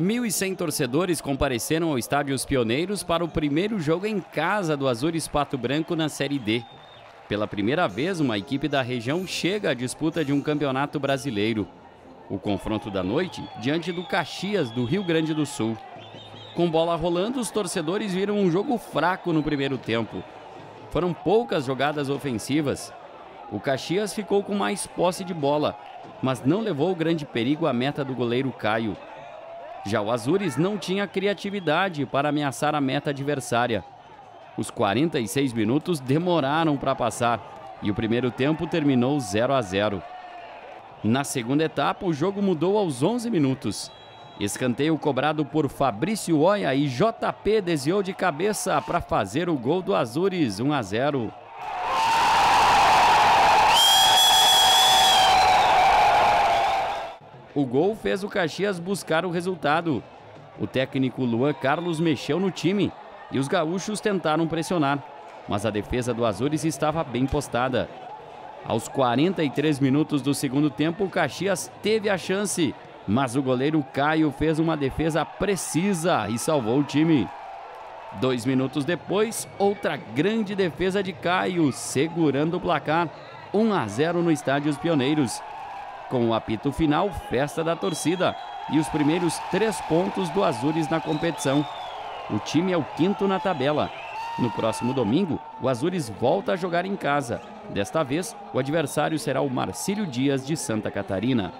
1.100 torcedores compareceram ao Estádio Os Pioneiros para o primeiro jogo em casa do Azures Pato Branco na Série D. Pela primeira vez, uma equipe da região chega à disputa de um campeonato brasileiro. O confronto da noite diante do Caxias do Rio Grande do Sul. Com bola rolando, os torcedores viram um jogo fraco no primeiro tempo. Foram poucas jogadas ofensivas. O Caxias ficou com mais posse de bola, mas não levou grande perigo à meta do goleiro Caio. Já o Azures não tinha criatividade para ameaçar a meta adversária. Os 46 minutos demoraram para passar e o primeiro tempo terminou 0 a 0. Na segunda etapa, o jogo mudou aos 11 minutos. Escanteio cobrado por Fabrício Oia e JP desviou de cabeça para fazer o gol do Azures 1 a 0. O gol fez o Caxias buscar o resultado. O técnico Luan Carlos mexeu no time e os gaúchos tentaram pressionar, mas a defesa do Azures estava bem postada. Aos 43 minutos do segundo tempo, o Caxias teve a chance, mas o goleiro Caio fez uma defesa precisa e salvou o time. Dois minutos depois, outra grande defesa de Caio, segurando o placar. 1 a 0 no estádio Os Pioneiros. Com o apito final, festa da torcida e os primeiros três pontos do Azures na competição. O time é o quinto na tabela. No próximo domingo, o Azures volta a jogar em casa. Desta vez, o adversário será o Marcílio Dias de Santa Catarina.